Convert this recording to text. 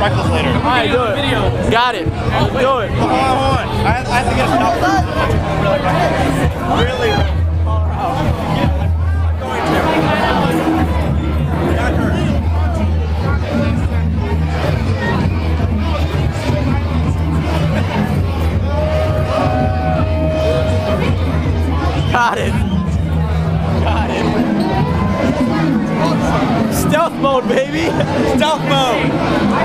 Reckless later. Alright, do it. Video. Got it. Do it. Hold on, hold on. I Got it. Got it. Stealth mode, baby. Stealth mode.